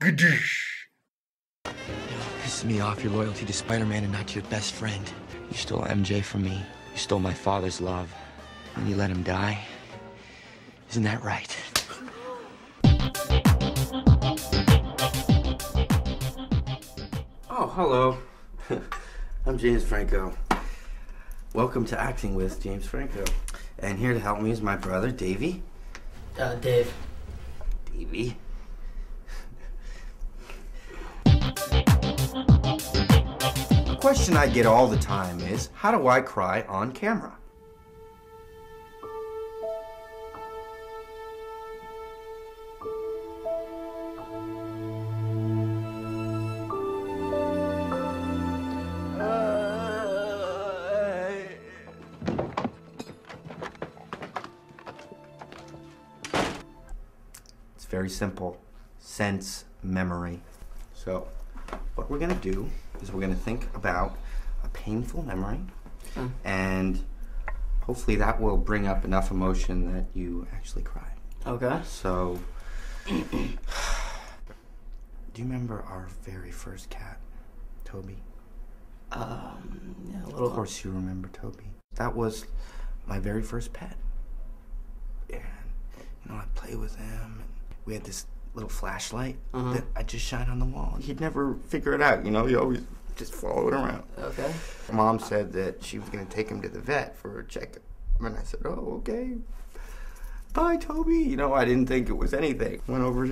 Pisses me off your loyalty to Spider-Man and not to your best friend. You stole MJ from me. You stole my father's love. And you let him die. Isn't that right? Oh, hello. I'm James Franco. Welcome to Acting with James Franco. And here to help me is my brother, Davey. Uh, Dave. Davey. Question I get all the time is how do I cry on camera? It's very simple sense memory. So, what we're gonna do is we're gonna think about a painful memory, and hopefully that will bring up enough emotion that you actually cry. Okay. So, do you remember our very first cat, Toby? Um, yeah, a little. Of course, you remember Toby. That was my very first pet. And, you know, I'd play with him. And we had this little flashlight Uh-huh. that I just shine on the wall. He'd never figure it out, you know? He always just followed around. Okay. Mom said that she was going to take him to the vet for a checkup. And I said, oh, okay. Bye, Toby. You know, I didn't think it was anything. Went over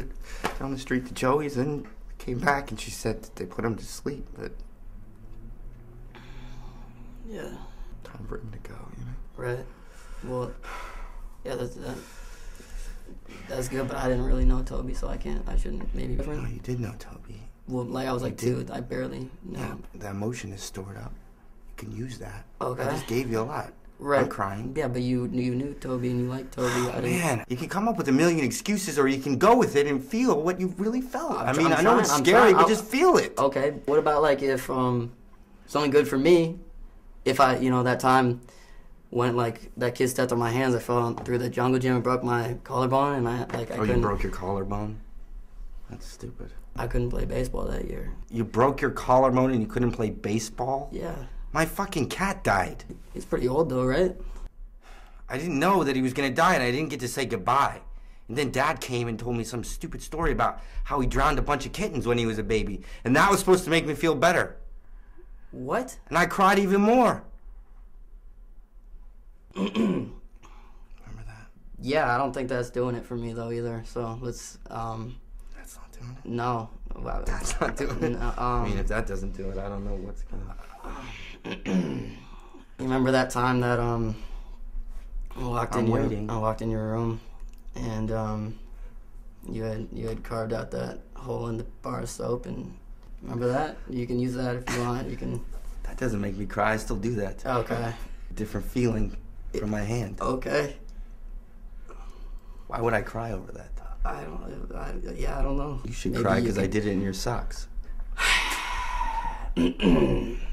down the street to Joey's and came back, and she said that they put him to sleep, but Yeah. time for him to go, you know? Right. Well, yeah, that's that. That's good, but I didn't really know Toby, so I can't. I shouldn't. Maybe No, you did know Toby. Well, like I was like You did. two. I barely know. Yeah, the emotion is stored up. You can use that. Okay. I just gave you a lot. Right. I'm crying. Yeah, but you you knew Toby and you liked Toby. I didn't. Man, you can come up with a million excuses, or you can go with it and feel what you really felt. I'm I mean, I know trying, it's I'm scary, trying. but I'll- just feel it. Okay. What about like if um, it's only good for me, if I you know that time when like that kid stepped on my hands, I fell through the jungle gym and broke my collarbone, and I like I oh, you couldn't broke your collarbone? That's stupid. I couldn't play baseball that year. You broke your collarbone and you couldn't play baseball? Yeah. My fucking cat died. He's pretty old though, right? I didn't know that he was gonna die, and I didn't get to say goodbye. And then Dad came and told me some stupid story about how he drowned a bunch of kittens when he was a baby, and that was supposed to make me feel better. What? And I cried even more. Remember that? Yeah, I don't think that's doing it for me though either. So let's um That's not doing it. no. Well, That's not doing it. No, I um, mean, if that doesn't do it, I don't know what's gonna. remember that time that um I walked in I'm your waiting. I walked in your room and um you had you had carved out that hole in the bar of soap and remember that? You can use that if you want. You can That doesn't make me cry. I still do that. Okay. Different feeling from my hand. Okay. Why would I cry over that? Though? I don't I, yeah, I don't know. You should Maybe cry because I did it in your socks.